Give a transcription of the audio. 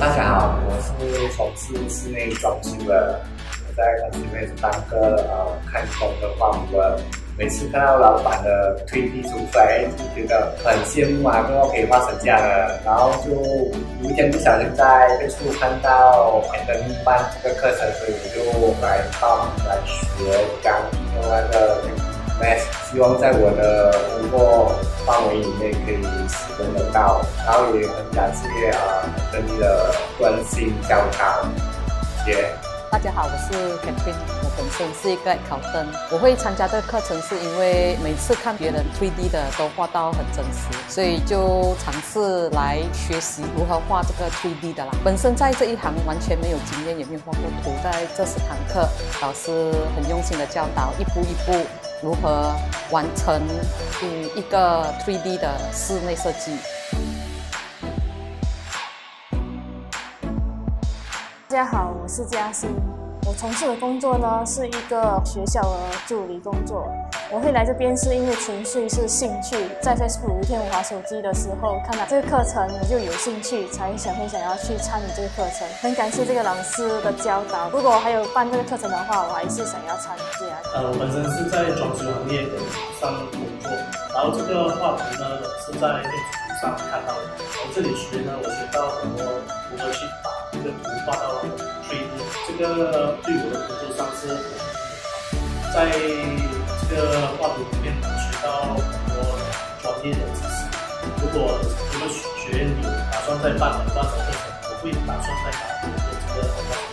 大家好，我是从事室内装修的，我在公司里面是当个呃看工的话，我每次看到老板的推地出来，就觉得很羡慕啊，最后可以画成这样的。然后就有一天不小心在飞书看到 Anthony 办这个课程，所以我就来报名来学钢用那个 Max，希望在我的工作围以内可以使用得到。然后也很感谢啊真的关心教导，大家好，我是 Catherine，我本身是一个考生。我会参加这个课程，是因为每次看别人 3D 的都画到很真实，所以就尝试来学习如何画这个 3D 的啦。本身在这一行完全没有经验，也没有画过图。在这十堂课，老师很用心的教导，一步一步如何完成一个 3D 的室内设计。大家好，我是嘉欣。我从事的工作呢是一个学校的助理工作。我会来这边是因为纯粹是兴趣，在 Facebook 一天我滑手机的时候看到这个课程，我就有兴趣，才想会想要去参与这个课程。很感谢这个老师的教导。如果还有办这个课程的话，我还是想要参加。呃，我本身是在装修行业上工作，然后这个话题呢是在内图上看到的。从这里学呢，我学到很多如何去这个图画到 3D，这个对我的工作上是在这个画图里面学到很多专业的知识。如果这个学院有打算再办的话，这个课程，我会打算再搞这个课程，而且我非常。